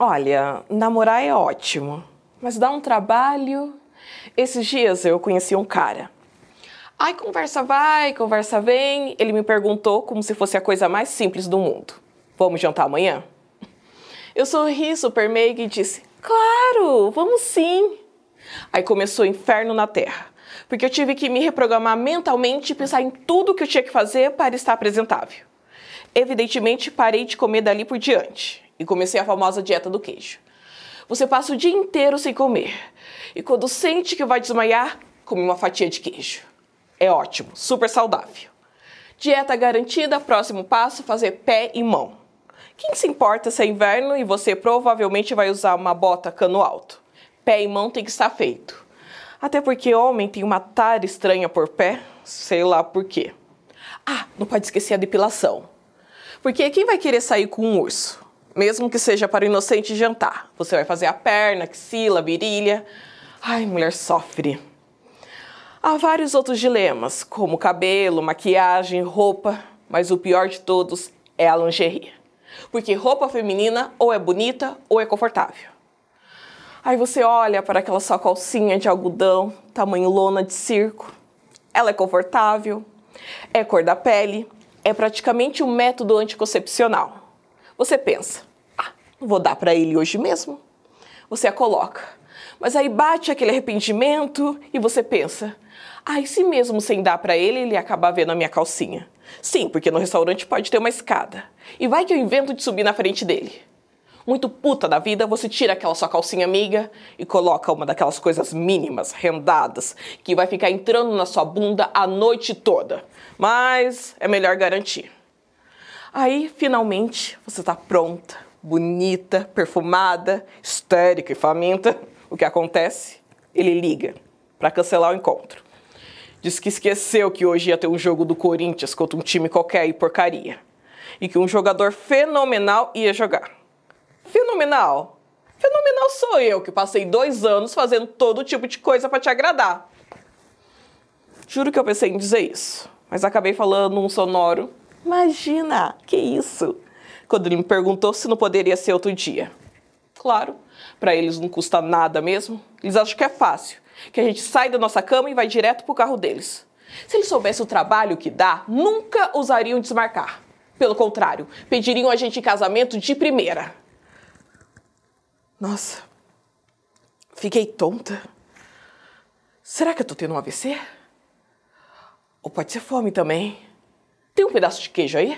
Olha, namorar é ótimo, mas dá um trabalho. Esses dias eu conheci um cara. Aí conversa vai, conversa vem. Ele me perguntou como se fosse a coisa mais simples do mundo: Vamos jantar amanhã? Eu sorri super meiga e disse: Claro, vamos sim. Aí começou o inferno na terra, porque eu tive que me reprogramar mentalmente e pensar em tudo que eu tinha que fazer para estar apresentável. Evidentemente, parei de comer dali por diante e comecei a famosa dieta do queijo. Você passa o dia inteiro sem comer e quando sente que vai desmaiar, come uma fatia de queijo. É ótimo, super saudável. Dieta garantida, próximo passo, fazer pé e mão. Quem se importa se é inverno e você provavelmente vai usar uma bota cano alto? Pé e mão tem que estar feito. Até porque homem tem uma tara estranha por pé, sei lá por quê. Ah, não pode esquecer a depilação. Porque quem vai querer sair com um urso? Mesmo que seja para o inocente jantar. Você vai fazer a perna, axila, virilha. Ai, mulher sofre. Há vários outros dilemas, como cabelo, maquiagem, roupa, mas o pior de todos é a lingerie. Porque roupa feminina ou é bonita ou é confortável. Aí você olha para aquela sua calcinha de algodão, tamanho lona de circo. Ela é confortável, é cor da pele, é praticamente um método anticoncepcional. Você pensa, ah, não vou dar para ele hoje mesmo? Você a coloca. Mas aí bate aquele arrependimento e você pensa, ah, e se mesmo sem dar para ele, ele acabar vendo a minha calcinha? Sim, porque no restaurante pode ter uma escada. E vai que eu invento de subir na frente dele. Muito puta da vida, você tira aquela sua calcinha amiga e coloca uma daquelas coisas mínimas, rendadas, que vai ficar entrando na sua bunda a noite toda. Mas é melhor garantir. Aí, finalmente, você está pronta, bonita, perfumada, histérica e faminta. O que acontece? Ele liga para cancelar o encontro. Diz que esqueceu que hoje ia ter um jogo do Corinthians contra um time qualquer e porcaria. E que um jogador fenomenal ia jogar. Fenomenal? Fenomenal sou eu, que passei dois anos fazendo todo tipo de coisa para te agradar. Juro que eu pensei em dizer isso, mas acabei falando um sonoro. Imagina, que isso? Quando ele me perguntou se não poderia ser outro dia. Claro, para eles não custa nada mesmo. Eles acham que é fácil que a gente sai da nossa cama e vai direto pro carro deles. Se eles soubessem o trabalho que dá, nunca usariam desmarcar. Pelo contrário, pediriam a gente em casamento de primeira. Nossa, fiquei tonta. Será que eu tô tendo um AVC? Ou pode ser fome também. Tem um pedaço de queijo aí?